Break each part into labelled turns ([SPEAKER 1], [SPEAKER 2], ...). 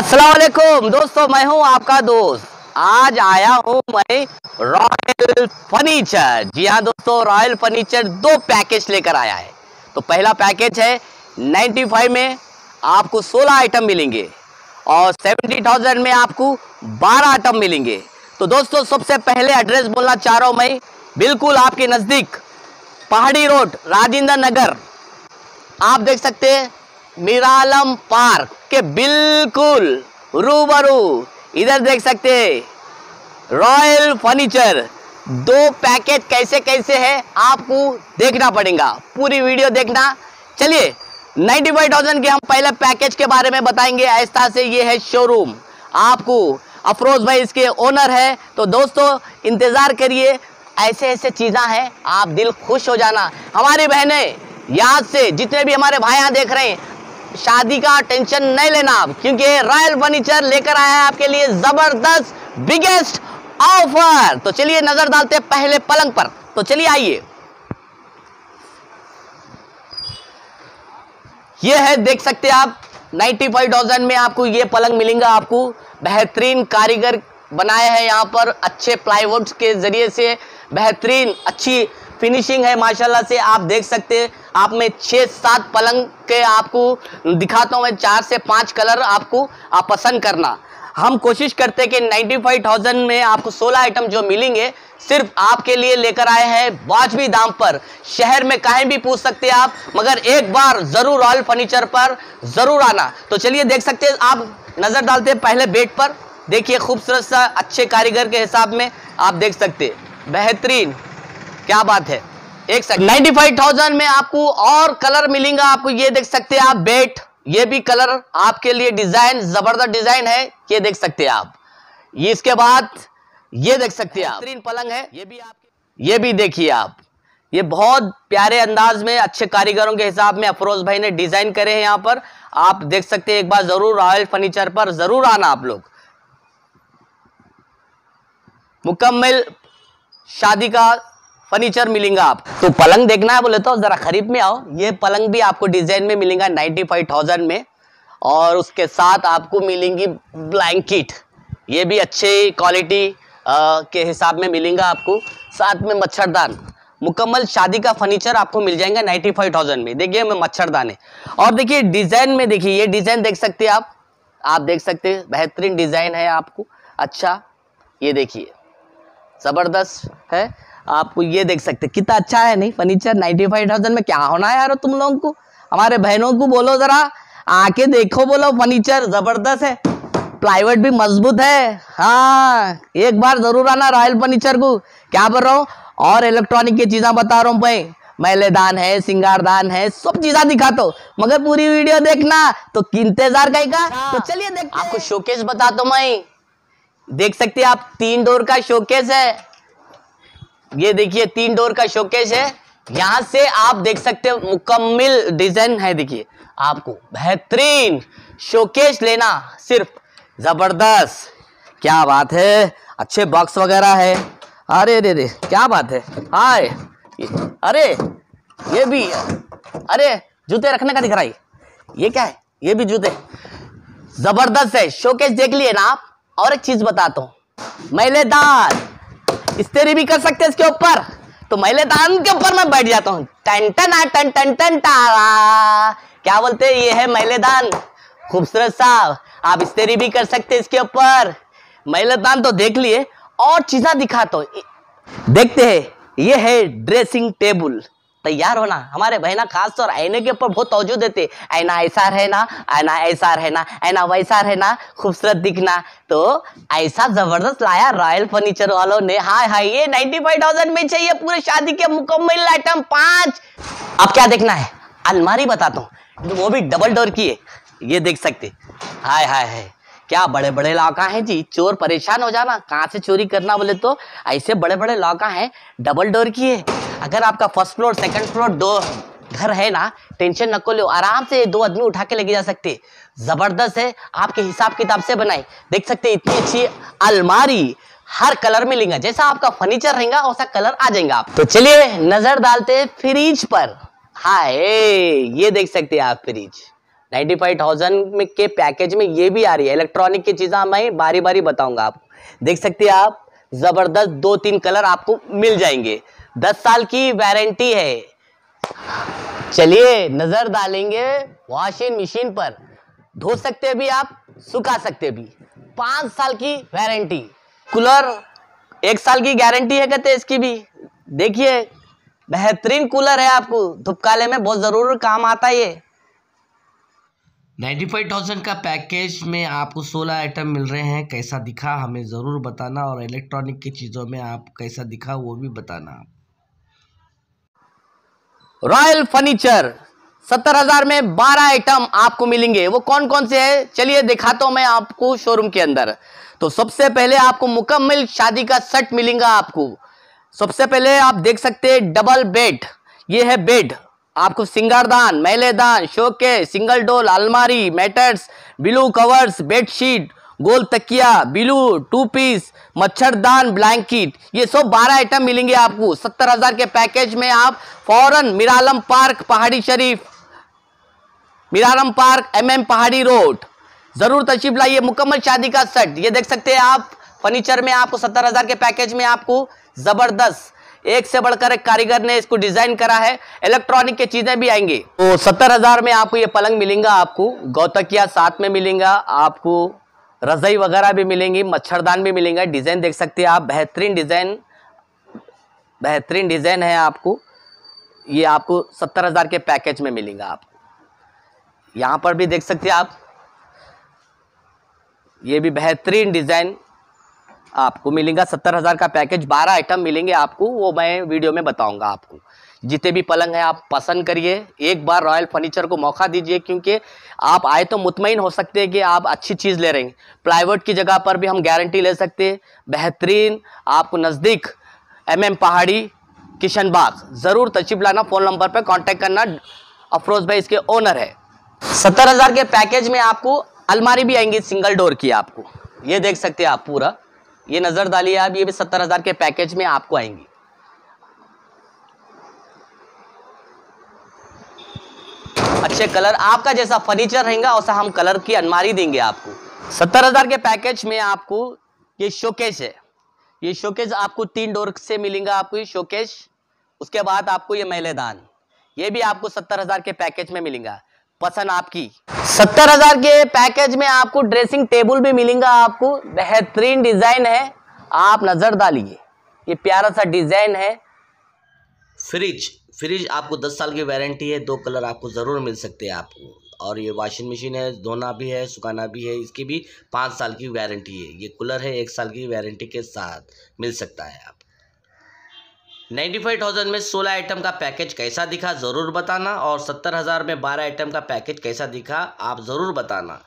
[SPEAKER 1] असलाकुम दोस्तों मैं हूँ आपका दोस्त। आज आया हूँ मैं रॉयल फर्नीचर जी हाँ दोस्तों रॉयल फर्नीचर दो पैकेज लेकर आया है। तो पहला पैकेज है 95 में आपको 16 आइटम मिलेंगे और 70,000 में आपको 12 आइटम मिलेंगे। तो दोस्तों सबसे पहले एड्रेस बोलना चाह रहा हूँ मैं। बिल्कुल आपके नज़दीक पहाड़ी रोड राजेंद्र नगर आप देख सकते हैं मिरालम पार्क के बिल्कुल रूबरू। इधर देख सकते रॉयल फर्नीचर। दो पैकेज कैसे कैसे है आपको देखना पड़ेगा। पूरी वीडियो देखना। चलिए 95,000 के हम पहले पैकेज के बारे में बताएँगे। ऐसा से ये है शोरूम आपको अफरोज भाई इसके ओनर है। तो दोस्तों इंतज़ार करिए। ऐसे ऐसे चीज़ा हैं आप दिल खुश हो जाना। हमारी बहनें याद से जितने भी हमारे भाई यहाँ देख रहे हैं शादी का टेंशन नहीं लेना आप क्योंकि रॉयल फर्नीचर लेकर आया है आपके लिए ज़बरदस्त बिगेस्ट ऑफ़र तो चलिए नज़र डालते हैं पहले पलंग पर। तो चलिए आइए। ये है देख सकते हैं आप 95,000 में आपको ये पलंग मिलेगा आपको। बेहतरीन कारीगर बनाए हैं यहाँ पर अच्छे प्लाईवुड के ज़रिए से। बेहतरीन अच्छी फिनिशिंग है माशाल्लाह से। आप देख सकते हैं आप में छः सात पलंग के आपको दिखाता हूँ मैं चार से पाँच कलर आपको आप पसंद करना। हम कोशिश करते कि 95,000 में आपको 16 आइटम जो मिलेंगे सिर्फ़ आपके लिए लेकर आए हैं वाजबी दाम पर। शहर में कहीं भी पूछ सकते हैं आप मगर एक बार ज़रूर ऑल फर्नीचर पर ज़रूर आना। तो चलिए देख सकते हैं आप नज़र डालते हैं पहले बेड पर। देखिए खूबसूरत सा अच्छे कारीगर के हिसाब में आप देख सकते बेहतरीन क्या बात है। एक सेकंड नाइन्टी फाइव थाउज़ेंड में आपको और कलर मिलेगा आपको ये देख सकते हैं आप बेट ये भी कलर आपके लिए डिज़ाइन ज़बरदस्त डिज़ाइन है ये देख सकते हैं आप। ये इसके बाद ये देख सकते हैं आप। बेहतरीन पलंग है। ये भी आपके ये भी देखिए आप। ये बहुत प्यारे अंदाज में अच्छे कारीगरों के हिसाब में अफरोज भाई ने डिज़ाइन करे हैं यहाँ पर। आप देख सकते हैं एक बार ज़रूर रॉयल फर्नीचर पर ज़रूर आना आप लोग। मुकम्मल शादी का फर्नीचर मिलेगा आप। तो पलंग देखना है बोले तो जरा खरीद में आओ। ये पलंग भी आपको डिज़ाइन में मिलेगा नाइन्टी फाइव थाउज़ेंड में। और उसके साथ आपको मिलेंगी ब्लैंकेट। ये भी अच्छे क्वालिटी के हिसाब में मिलेगा आपको। साथ में मच्छरदान। मुकम्मल शादी का फर्नीचर आपको मिल जाएगा नाइन्टी फाइव थाउज़ेंड में। देखिए मैं मच्छरदान है। और देखिए, डिज़ाइन में देखिए, ये डिज़ाइन देख सकते हैं आप। आप देख सकते हैं, बेहतरीन डिज़ाइन है आपको। अच्छा ये देखिए। ज़बरदस्त है। आपको ये देख सकते कितना अच्छा है नहीं? फर्नीचर नाइन्टी फाइव थाउज़ेंड में क्या होना है यार तुम लोगों को? हमारे बहनों को बोलो जरा आके देखो बोलो फर्नीचर ज़बरदस्त है। प्लाईवुड भी मज़बूत है। हाँ एक बार ज़रूर आना रॉयल फर्नीचर को। क्या बोल रहा हूँ? और इलेक्ट्रॉनिक की चीज़ें बता रहा हूँ भाई। मैलेदान है सिंगारदान है सब चीजा दिखाता हूँ। मगर पूरी वीडियो देखना तो इंतज़ार का? तो चलिए देख आपको शोकेस बताता हूँ मैं। देख सकते हैं आप तीन डोर का शोकेस है। ये देखिए, तीन डोर का शोकेश है। यहाँ से आप देख सकते हो, मुकम्मल डिज़ाइन है देखिए। आपको बेहतरीन शोकेश लेना सिर्फ़ ज़बरदस्त। क्या बात है? अच्छे बॉक्स वगैरह है। अरे रे रे क्या बात है? हाय अरे, ये भी, अरे, जूते रखने का दिख रहा है। ये क्या है? ये भी जूते। ज़बरदस्त है। शोकेश देख लिए ना आप। और एक चीज़ बताता हूँ। मैलेदार इस्तेरी भी कर सकते हैं इसके ऊपर। तो मैलेदान के ऊपर मैं बैठ जाता हूँ। टन टन टन टन टन टारा क्या बोलते हैं, ये है मैलेदान खूबसूरत साहब, आप स्त्री भी कर सकते हैं इसके ऊपर। महिला मैलेदान तो देख लिए, और चीजा दिखा तो देखते हैं, ये है ड्रेसिंग टेबल तैयार होना। हमारे बहना खास तौर आईने के ऊपर बहुत तवज्जो देते। ऐना ऐसा रहना ऐना ऐसा रहना ऐना वैसा रहना खूबसूरत दिखना। तो ऐसा ज़बरदस्त लाया रॉयल फर्नीचर वालों ने। हाय हाय ये 95,000 में चाहिए पूरे शादी के मुकम्मल आइटम पाँच। अब क्या देखना है? अलमारी बताता हूँ। वो भी डबल डोर की है। ये देख सकते। हाय हाय हाय। क्या बड़े बड़े लौका हैं जी? चोर परेशान हो जाना। कहाँ से चोरी करना बोले तो? ऐसे बड़े बड़े लौका हैं डबल डोर की है। अगर आपका फ़र्स्ट फ्लोर सेकंड फ्लोर दो घर है ना, टेंशन नको लो आराम से दो आदमी उठा के लेके जा सकते। ज़बरदस्त है। आपके हिसाब किताब से बनाए। देख सकते इतनी अच्छी अलमारी हर कलर में लेंगे। जैसा आपका फर्नीचर रहेगा, वैसा कलर आ जाएगा आप तो चलिए, नज़र डालते हैं फ्रिज पर। हाय, ये देख सकते हैं आप फ्रिज नाइन्टी फाइव थाउज़ेंड में के पैकेज में ये भी आ रही है। इलेक्ट्रॉनिक की चीज़ें मैं बारी बारी बताऊँगा आपको। देख सकते हैं आप, ज़बरदस्त दो तीन कलर आपको मिल जाएँगे। दस साल की वारंटी है। चलिए नज़र डालेंगे वॉशिंग मशीन पर। धो सकते भी आप, सुखा सकते भी। पाँच साल की वारंटी। कूलर एक साल की गारंटी है कहते इसकी भी। देखिए, बेहतरीन कूलर है आपको। धुपकाले में बहुत ज़रूर काम आता है ये।
[SPEAKER 2] नाइन्टी फाइव थाउज़ेंड का पैकेज में आपको सोलह आइटम मिल रहे हैं, कैसा दिखा हमें ज़रूर बताना और इलेक्ट्रॉनिक की चीज़ों में आप कैसा दिखा वो भी बताना।
[SPEAKER 1] रॉयल फर्नीचर, सत्तर हज़ार में बारह आइटम आपको मिलेंगे। वो कौन कौन से है? चलिए दिखाता हूँ मैं आपको शोरूम के अंदर। तो सबसे पहले आपको मुकम्मल शादी का सेट मिलेगा आपको। सबसे पहले आप देख सकते हैं डबल बेड ये है बेड आपको सिंगारदान, मैलेदान शोके सिंगल डोल अलमारी मैटर्स बिलू कवर्स बेडशीट गोल तकिया बिलू टू पीस मच्छरदान ब्लैंकेट ये सब बारह आइटम मिलेंगे आपको। सत्तर हज़ार के पैकेज में आप फ़ौरन Miralam park, Pahadi Sharif, Miralam park MM Pahadi road. ज़रूर तशीफ लाइए, मुकम्मल शादी का सेट ये देख सकते हैं आप फर्नीचर में आपको सत्तर हज़ार के पैकेज में आपको ज़बरदस्त एक से बढ़कर एक कारीगर ने इसको डिज़ाइन करा है। इलेक्ट्रॉनिक के चीज़ें भी आएँगे। तो सत्तर हज़ार में आपको ये पलंग मिलेगा, आपको गौतकिया साथ में मिलेगा, आपको रजाई वगैरह भी मिलेंगी, मच्छरदान भी मिलेंगे। डिज़ाइन देख सकते हैं आप, बेहतरीन डिज़ाइन बेहतरीन डिज़ाइन है आपको। ये आपको सत्तर हज़ार के पैकेज में मिलेगा आपको यहाँ पर भी देख सकते हैं आप। ये भी बेहतरीन डिज़ाइन आपको मिलेगा, सत्तर हज़ार का पैकेज बारह आइटम मिलेंगे आपको, वो मैं वीडियो में बताऊँगा आपको। जितने भी पलंग हैं, आप पसंद करिए। एक बार रॉयल फर्नीचर को मौका दीजिए, क्योंकि आप आए तो मुतमिन हो सकते हैं कि आप अच्छी चीज़ ले रहे हैं। प्लाईवुड की जगह पर भी हम गारंटी ले सकते हैं। बेहतरीन, आपको नज़दीक एम एम पहाड़ी, किशन बाग। ज़रूर तशीफ लाना फ़ोन नंबर पर कॉन्टैक्ट करना। अफरोज़ भाई इसके ओनर है। सत्तर हज़ार के पैकेज में आपको अलमारी भी आएँगी सिंगल डोर की आपको। ये देख सकते हैं आप पूरा। ये नज़र डालिए आप, ये भी सत्तर हज़ार के पैकेज में आपको आएँगी। अच्छे कलर, आपका जैसा फर्नीचर रहेगा, वैसा हम कलर की अनमारी देंगे आपको। सत्तर हज़ार के पैकेज में आपको ये शोकेश है। ये शोकेश आपको तीन डोर से मिलेगा आपको ये शोकेश उसके बाद आपको ये मैलेदान। ये भी आपको सत्तर हज़ार के पैकेज में मिलेगा। पसंद आपकी। सत्तर हज़ार के पैकेज में आपको ड्रेसिंग टेबल भी मिलेगा, आपको बेहतरीन डिज़ाइन है, आप नज़र डालिए। ये प्यारा सा डिज़ाइन है।
[SPEAKER 2] फ्रिज फ्रिज आपको दस साल की वारंटी है, दो कलर आपको ज़रूर मिल सकते हैं आपको। और ये वॉशिंग मशीन है, धोना भी है, सुखाना भी है, इसकी भी पाँच साल की वारंटी है। ये कूलर है, एक साल की वारंटी के साथ मिल सकता है आप नाइन्टी फाइव थाउज़ेंड में सोलह आइटम का पैकेज कैसा दिखा? ज़रूर बताना और सत्तर हज़ार में बारह आइटम का पैकेज कैसा दिखा? आप ज़रूर बताना।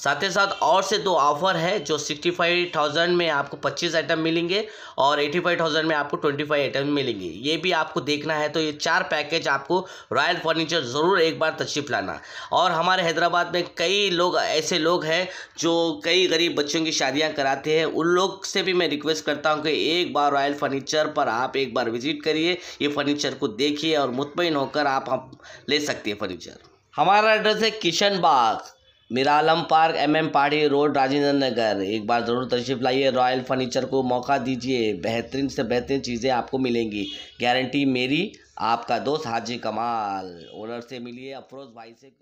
[SPEAKER 2] साथ ही साथ और से दो ऑफ़र है जो सिक्सटी फाइव थाउज़ेंड में आपको पच्चीस आइटम मिलेंगे और एटी फाइव थाउज़ेंड में आपको ट्वेंटी फाइव आइटम मिलेंगे। ये भी आपको देखना है तो ये चार पैकेज आपको रॉयल फर्नीचर ज़रूर एक बार तशरीफ़ लाना। और हमारे हैदराबाद में कई लोग, ऐसे लोग हैं जो कई गरीब बच्चों की शादियाँ कराते हैं। उन लोग से भी मैं रिक्वेस्ट करता हूँ कि एक बार रॉयल फर्नीचर पर आप एक बार विज़िट करिए। ये फर्नीचर को देखिए और मुतमिन होकर आप हम ले सकते हैं फर्नीचर हमारा एड्रेस है Kishan Bagh. Miralam park, M M Pahadi road Rajendra Nagar एक बार ज़रूर तशरीफ़ लाइए, रॉयल फर्नीचर को मौका दीजिए। बेहतरीन से बेहतरीन चीज़ें आपको मिलेंगी। गारंटी मेरी, आपका दोस्त हाजी कमाल। ओनर से मिलिए अफरोज़ भाई से।